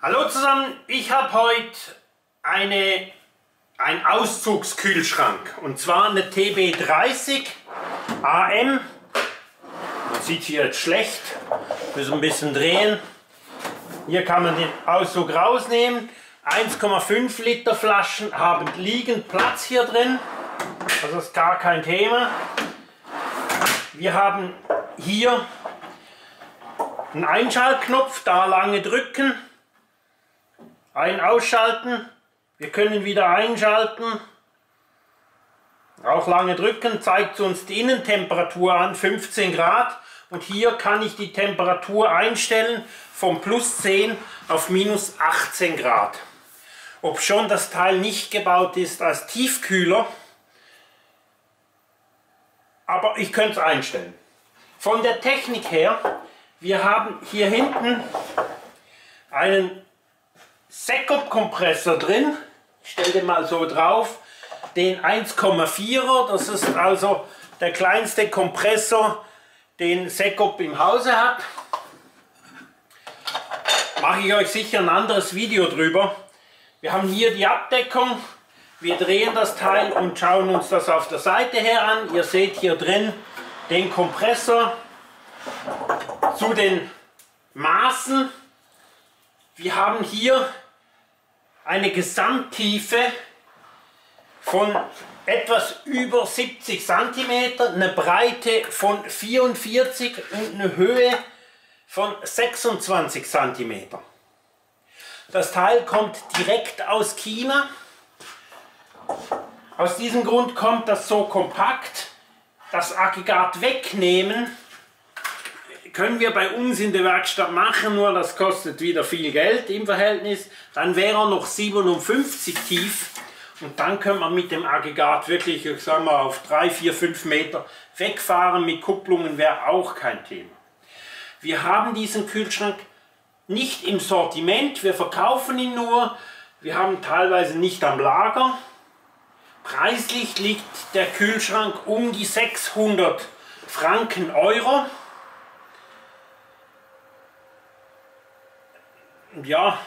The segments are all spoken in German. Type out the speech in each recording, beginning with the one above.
Hallo zusammen, ich habe heute eine, einen Auszugskühlschrank und zwar eine TB30 AM. Man sieht hier jetzt schlecht, müssen ein bisschen drehen. Hier kann man den Auszug rausnehmen. 1,5 Liter Flaschen haben liegend Platz hier drin. Das ist gar kein Thema. Wir haben hier einen Einschaltknopf, da lange drücken, ein ausschalten, wir können wieder einschalten, auch lange drücken, zeigt uns die Innentemperatur an, 15 Grad und hier kann ich die Temperatur einstellen von plus 10 auf minus 18 Grad. Ob schon das Teil nicht gebaut ist als Tiefkühler, aber ich könnte es einstellen. Von der Technik her, wir haben hier hinten einen Secop-Kompressor drin. Ich stelle den mal so drauf. Den 1,4er, das ist also der kleinste Kompressor, den Secop im Hause hat. Mache ich euch sicher ein anderes Video drüber. Wir haben hier die Abdeckung. Wir drehen das Teil und schauen uns das auf der Seite her an. Ihr seht hier drin den Kompressor zu den Maßen. Wir haben hier eine Gesamttiefe von etwas über 70 cm, eine Breite von 44 und eine Höhe von 26 cm. Das Teil kommt direkt aus China. Aus diesem Grund kommt das so kompakt. Das Aggregat wegnehmen können wir bei uns in der Werkstatt machen, nur das kostet wieder viel Geld im Verhältnis. Dann wäre er noch 57 tief und dann können wir mit dem Aggregat wirklich, ich sag mal, auf 3, 4, 5 Meter wegfahren. Mit Kupplungen wäre auch kein Thema. Wir haben diesen Kühlschrank nicht im Sortiment, wir verkaufen ihn nur. Wir haben teilweise nicht am Lager. Preislich liegt der Kühlschrank um die 600 Franken Euro. Ja,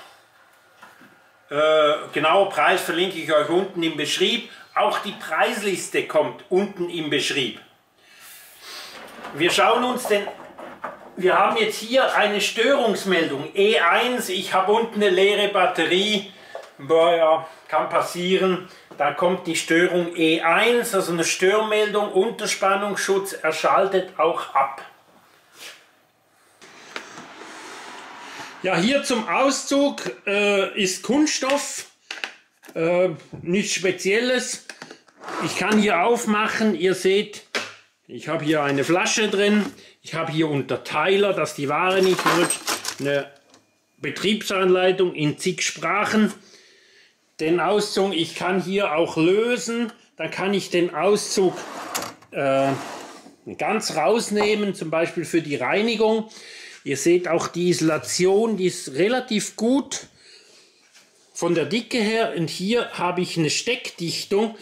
äh, genauer Preis verlinke ich euch unten im Beschrieb. Auch die Preisliste kommt unten im Beschrieb. Wir schauen uns den wir haben jetzt hier eine Störungsmeldung E1. Ich habe unten eine leere Batterie. Boah, ja, kann passieren. Da kommt die Störung E1, also eine Störmeldung, Unterspannungsschutz, er schaltet auch ab. Ja, hier zum Auszug äh, ist Kunststoff, äh, nichts Spezielles. Ich kann hier aufmachen, ihr seht, ich habe hier eine Flasche drin. Ich habe hier Unterteiler, dass die Ware nicht rutscht. Eine Betriebsanleitung in zig Sprachen. Den Auszug, ich kann hier auch lösen. Dann kann ich den Auszug äh, ganz rausnehmen, zum Beispiel für die Reinigung. Ihr seht auch die Isolation, die ist relativ gut von der Dicke her. Und hier habe ich eine Steckdichtung.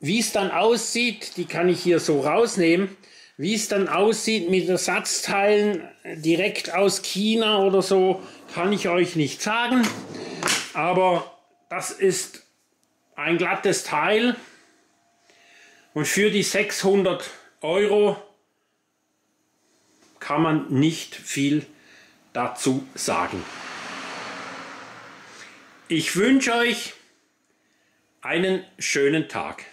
Wie es dann aussieht, die kann ich hier so rausnehmen. Wie es dann aussieht mit Ersatzteilen direkt aus China oder so, kann ich euch nicht sagen. Aber das ist ein glattes Teil. Und für die 600 Euro kann man nicht viel dazu sagen. Ich wünsche euch einen schönen Tag.